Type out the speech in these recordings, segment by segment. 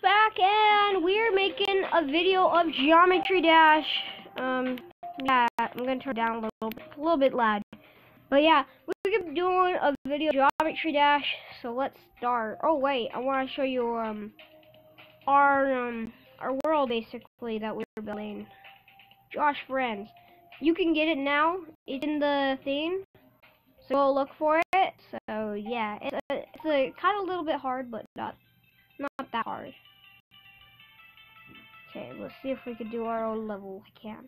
Back, and we're making a video of Geometry Dash. Um, yeah, I'm gonna turn down a little bit, a little bit loud. But yeah, we're doing a video of Geometry Dash. So let's start. Oh wait, I want to show you um our um our world basically that we're building. Josh Friends, you can get it now. It's in the theme. So we'll look for it. So yeah, it's a, it's a kind of a little bit hard, but not not that hard. Okay, let's see if we can do our own level. I can't.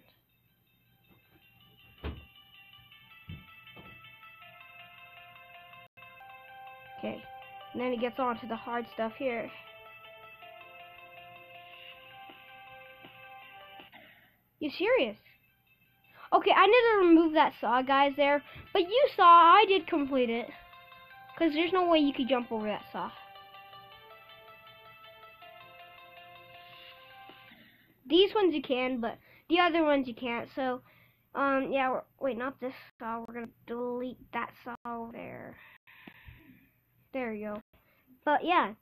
Okay, and then it gets on to the hard stuff here. You serious? Okay, I need to remove that saw, guys, there. But you saw I did complete it. Because there's no way you could jump over that saw. These ones you can, but the other ones you can't. So, um, yeah, wait, not this saw. We're going to delete that saw there. There you go. But, yeah,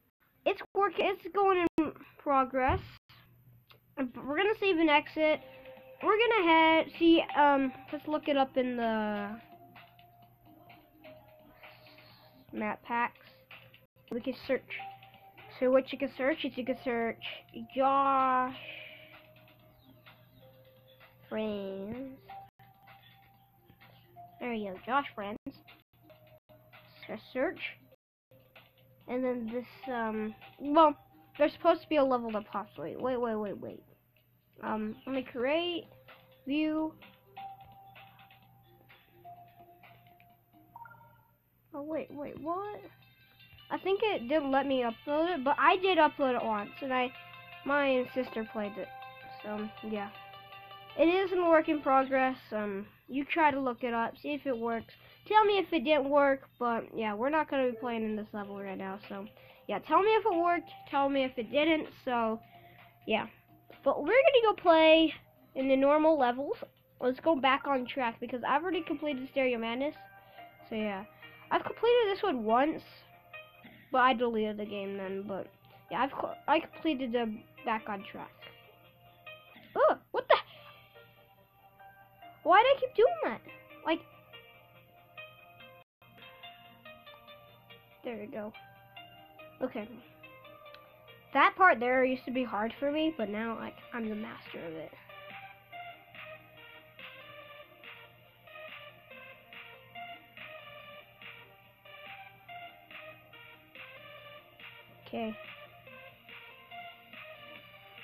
it's working. It's going in progress. We're going to save an exit. We're going to head, see, um, let's look it up in the map packs. We can search. So what you can search is you can search Josh friends. There you go, Josh friends. Search. And then this, um, well, there's supposed to be a level up possibly. Wait, wait, wait, wait. Um, let me create, view. Oh, wait, wait, what? I think it didn't let me upload it, but I did upload it once, and I, my sister played it. So, yeah. It is in work in progress. Um, you try to look it up, see if it works. Tell me if it didn't work, but yeah, we're not going to be playing in this level right now. So, yeah, tell me if it worked, tell me if it didn't. So, yeah. But we're going to go play in the normal levels. Let's go back on track because I've already completed Stereo Madness. So, yeah. I've completed this one once, but I deleted the game then. But, yeah, I've I completed the back on track. Oh, what the why do I keep doing that? Like, there we go. Okay. That part there used to be hard for me, but now, like, I'm the master of it. Okay.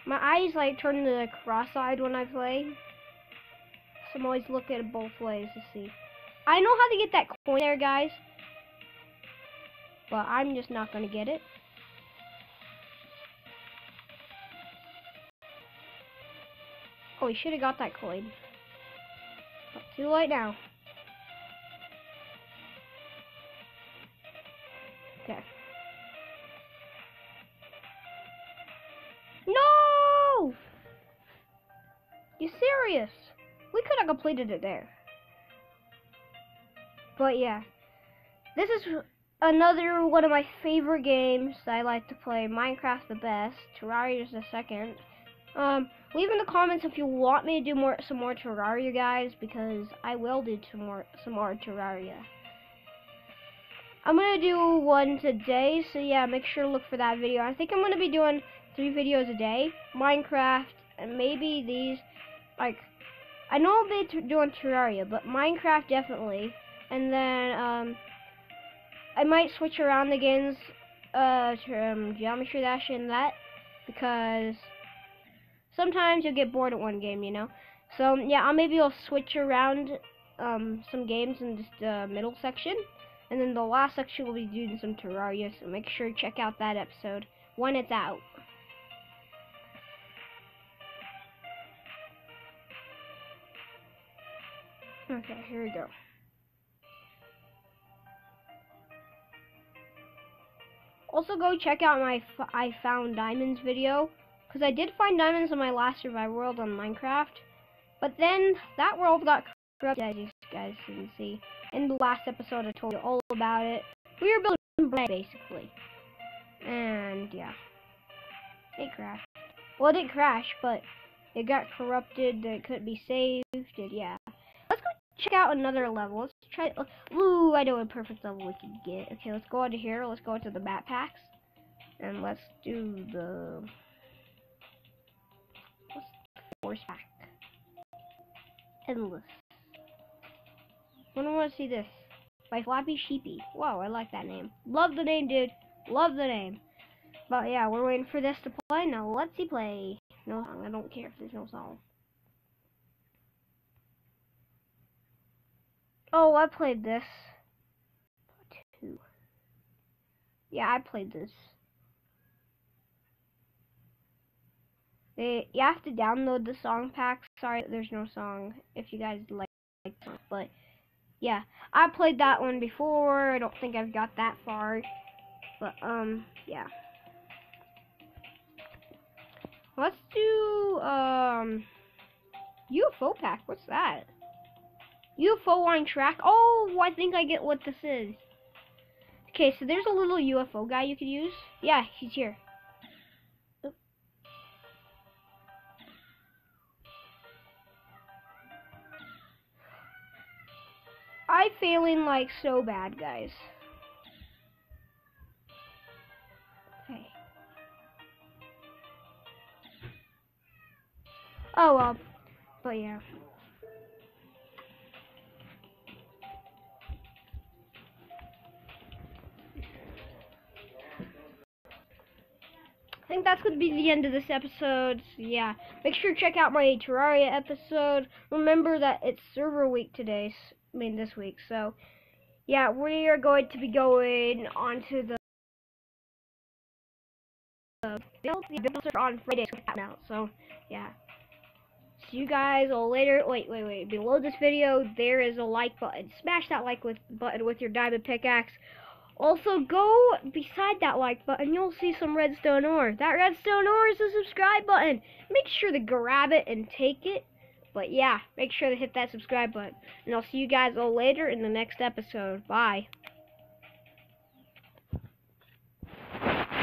My eyes, like, turn to the cross-eyed when I play. I'm always looking at both ways to see. I know how to get that coin there, guys. But I'm just not going to get it. Oh, we should have got that coin. Too late now. Okay. No! You serious? We could have completed it there. But yeah. This is another one of my favorite games I like to play. Minecraft the best. Terraria is the second. Um, leave in the comments if you want me to do more some more Terraria guys because I will do some more some more Terraria. I'm gonna do one today, so yeah, make sure to look for that video. I think I'm gonna be doing three videos a day. Minecraft and maybe these like I know I'll be doing Terraria, but Minecraft definitely. And then um, I might switch around the games uh, um, Geometry Dash and that because sometimes you'll get bored at one game, you know. So yeah, I'll maybe I'll switch around um, some games in just the middle section, and then the last section will be doing some Terraria. So make sure to check out that episode when it's out. Okay, here we go. Also, go check out my I found diamonds video because I did find diamonds in my last survival world on Minecraft, but then that world got corrupted, as you guys can see. In the last episode, I told you all about it. We were building bread, basically, and yeah. It crashed. Well, it didn't crash, but it got corrupted. It couldn't be saved. And yeah. Let's check out another level. Let's try. Ooh, I know a perfect level we can get. Okay, let's go into here. Let's go into the map packs, and let's do the force pack. Endless. When I want to see this? By Flappy Sheepy. Whoa, I like that name. Love the name, dude. Love the name. But yeah, we're waiting for this to play. Now let's see play. No song. I don't care if there's no song. Oh, I played this. Two. Yeah, I played this. They, you have to download the song pack. Sorry, there's no song if you guys like, like but yeah, I played that one before. I don't think I've got that far, but um, yeah. Let's do um UFO pack. What's that? UFO on track. Oh, I think I get what this is. Okay, so there's a little UFO guy you could use. Yeah, he's here. I'm failing like so bad, guys. Okay. Oh well, but yeah. I think that's going to be the end of this episode. Yeah, make sure to check out my Terraria episode. Remember that it's server week today, I mean this week. So yeah, we are going to be going on to the uh, on Friday. So yeah. See you guys all later. Wait, wait, wait. Below this video, there is a like button. Smash that like with button with your diamond pickaxe. Also, go beside that like button, you'll see some redstone ore. That redstone ore is the subscribe button. Make sure to grab it and take it. But yeah, make sure to hit that subscribe button. And I'll see you guys all later in the next episode. Bye.